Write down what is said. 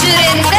Jurendan.